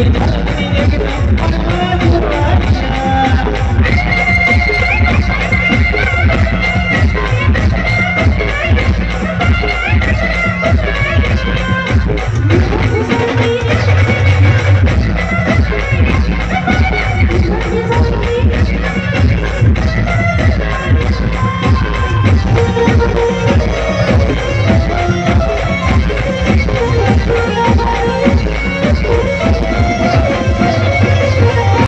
I'm gonna make it.